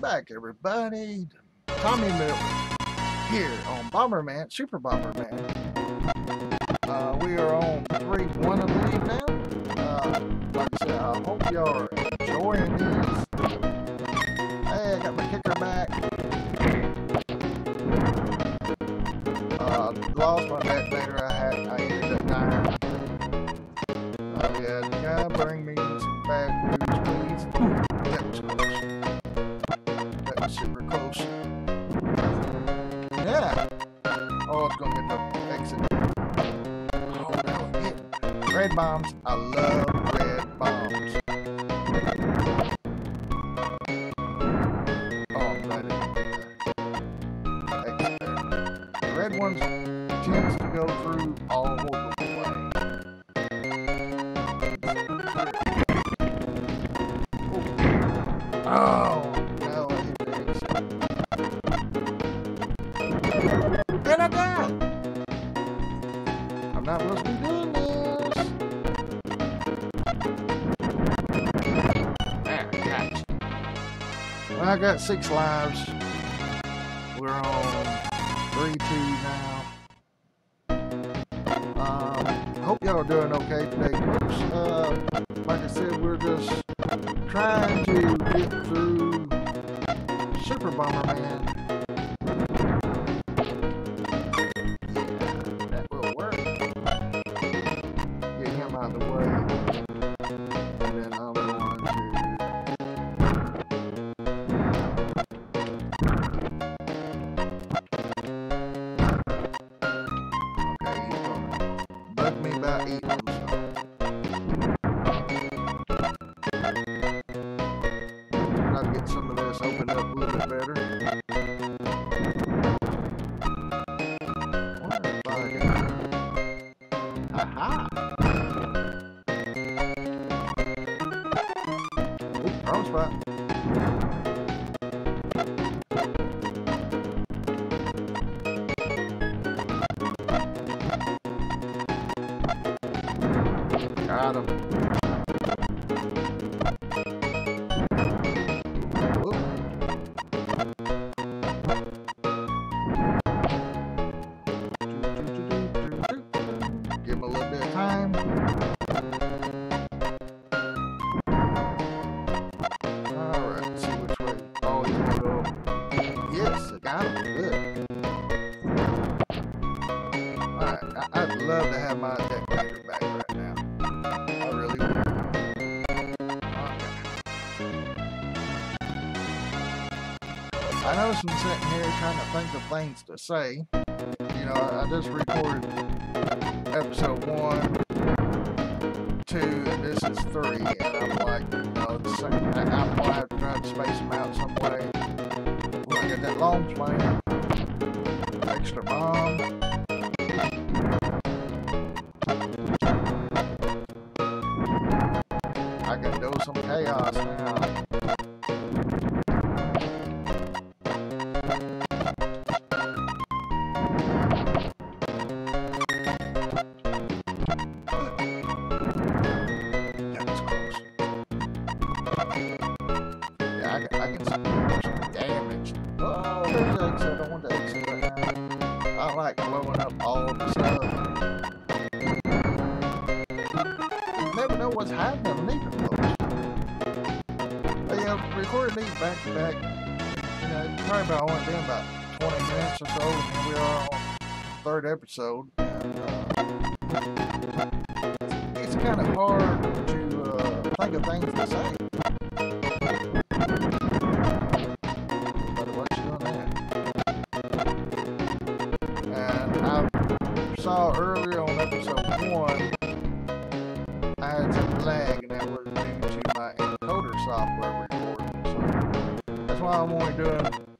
back, everybody. Tommy Miller here on Bomberman, Super Bomberman. Uh, we are on 3-1, I believe, now. Uh, like I said, I hope y'all are enjoying these. Hey, I got my kicker back. Uh, lost my back later. I had, Oh, no, i'm not supposed to be doing this. I got six lives. We're on 3, 2, Got him. I know I'm sitting here trying to think of things to say. You know, I just recorded episode one, two, and this is three, and I'm like, you know, the I, I'm gonna have to try to space them out some way. When I get that long plan, extra bomb. I can do some chaos probably about only been about 20 minutes or so, we are on third episode. And, it's kind of hard to uh, think of things to say. Saw earlier on episode one, I had some lag, and that was due to my encoder software recording. So that's why I'm only doing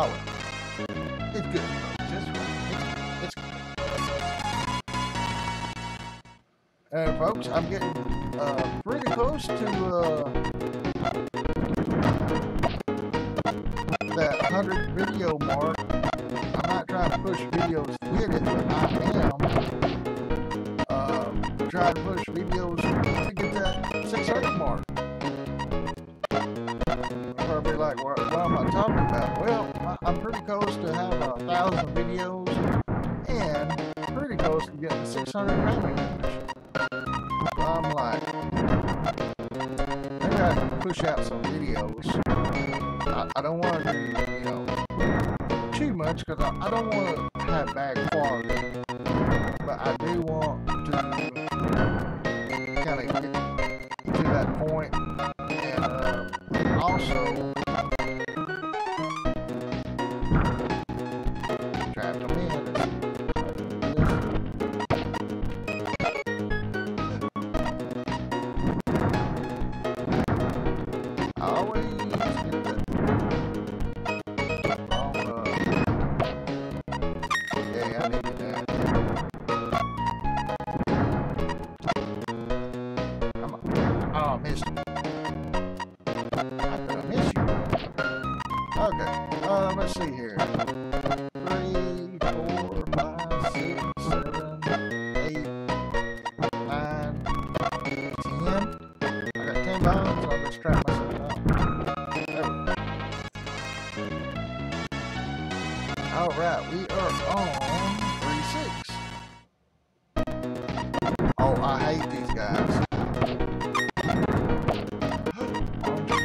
color. It's good. Just right. It's, And uh, folks, I'm getting uh, pretty close to uh, that 100 video mark. I'm like, maybe I can push out some videos. I, I don't want to, you know, too much because I, I don't want to have bad quality, but I do want to kind of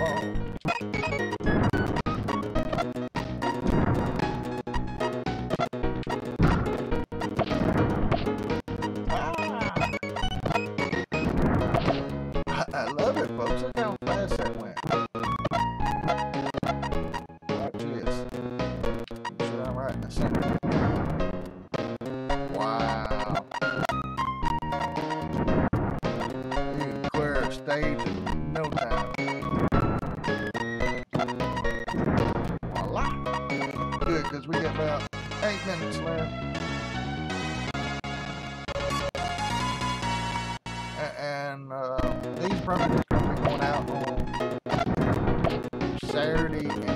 できた! promo description going out on Saturday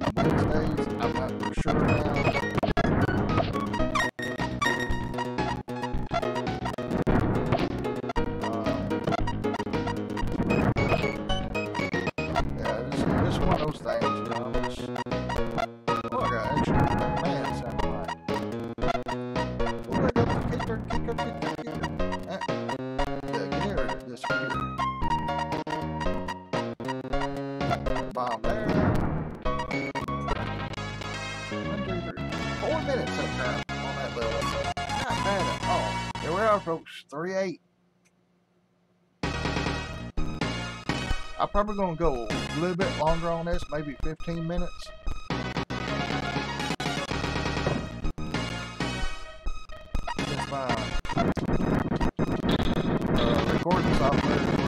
minutes up there on that building. Not bad at all. Here we are, folks. 3-8. I'm probably going to go a little bit longer on this, maybe 15 minutes. If my uh, uh, recording software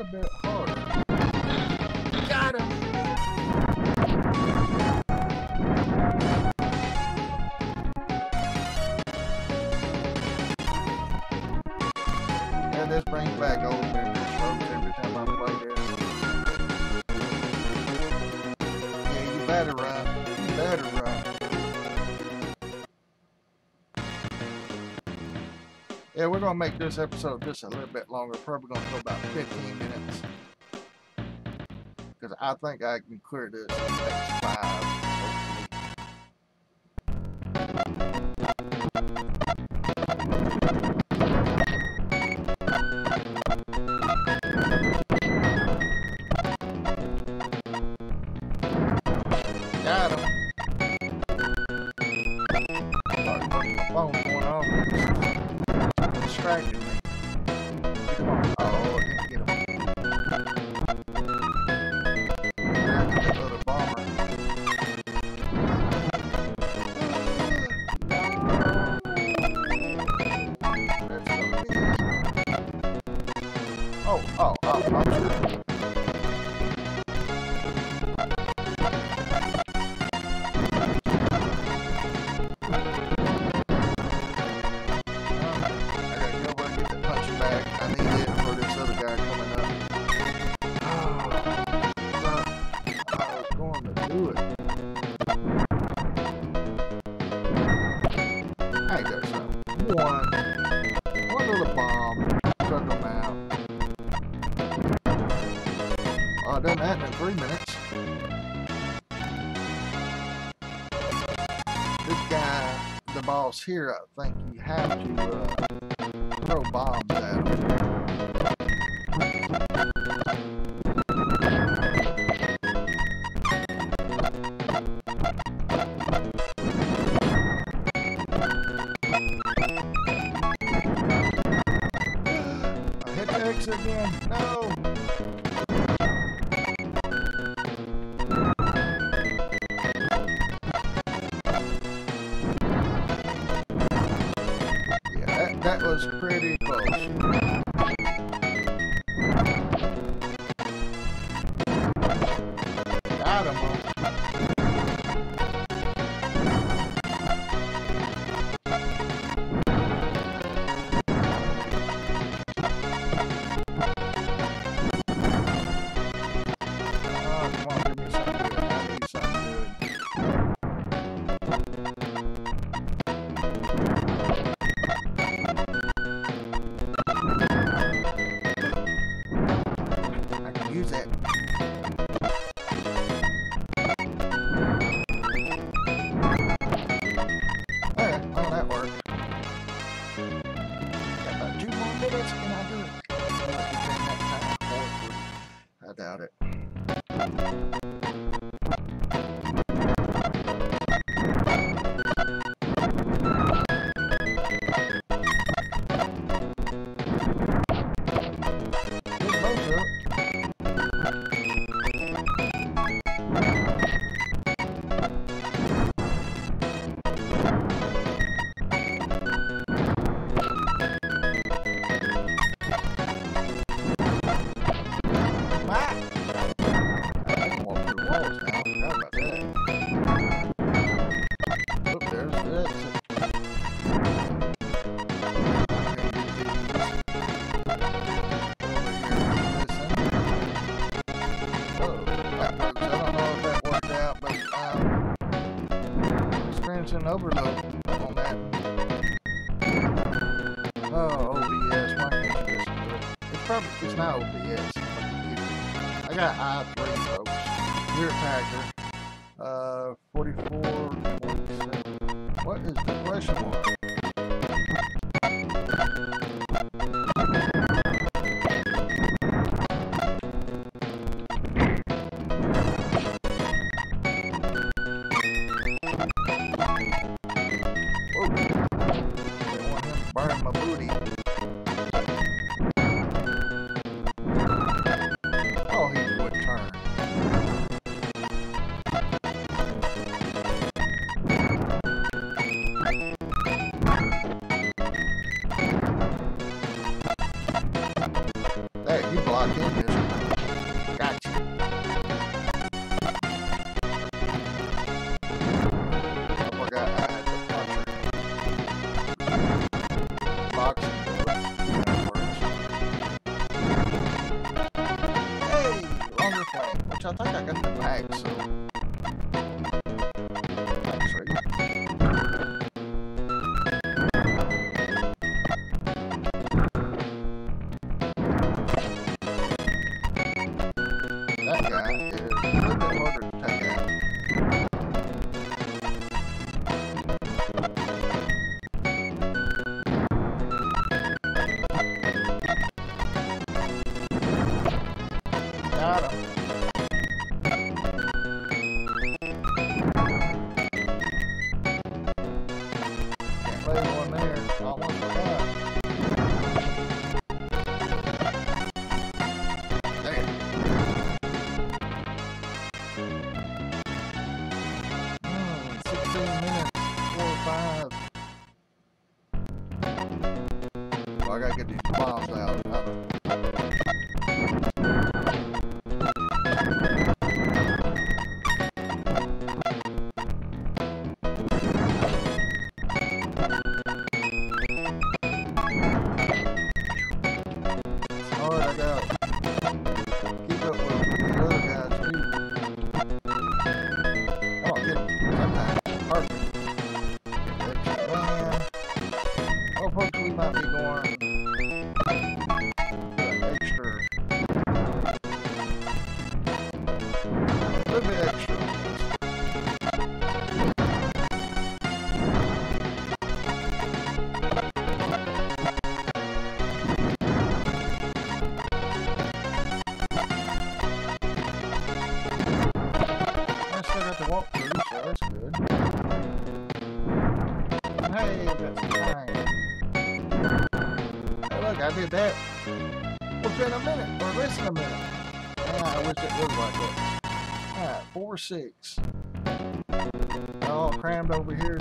a bit harder. Got him! And this brings back old Yeah, we're going to make this episode just a little bit longer. Probably going to go about 15 minutes. Because I think I can clear this in the next five. Got him. here, I think you have to uh, throw bombs at uh, I hit X again. No! into an overload on that. Oh, OBS. My computer's It's probably it's not OBS. I got i3 folks. You're Packer. Uh, 44, 47. What is the question mark? Minutes, four or five. Well, I gotta get these bombs out. Alright, 4 6. All crammed over here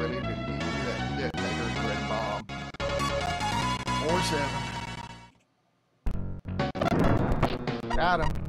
together. Got him.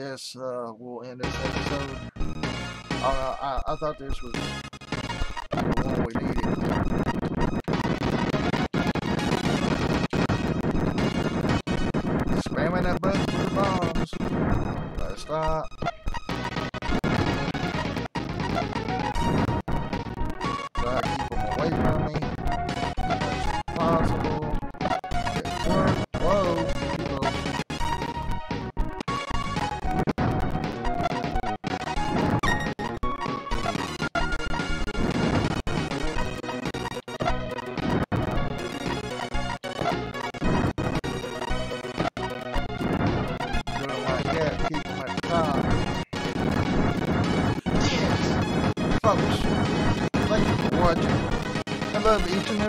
This, uh, we'll end this episode. Uh, I, I thought this was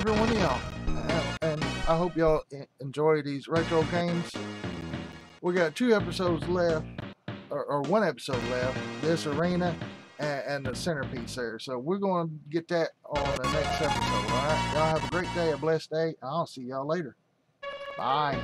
every one of y'all. And I hope y'all enjoy these retro games. We got two episodes left, or, or one episode left. This arena and, and, the centerpiece there. So we're going to get that on the next episode. All right. Y'all have a great day, a blessed day. I'll see y'all later. Bye.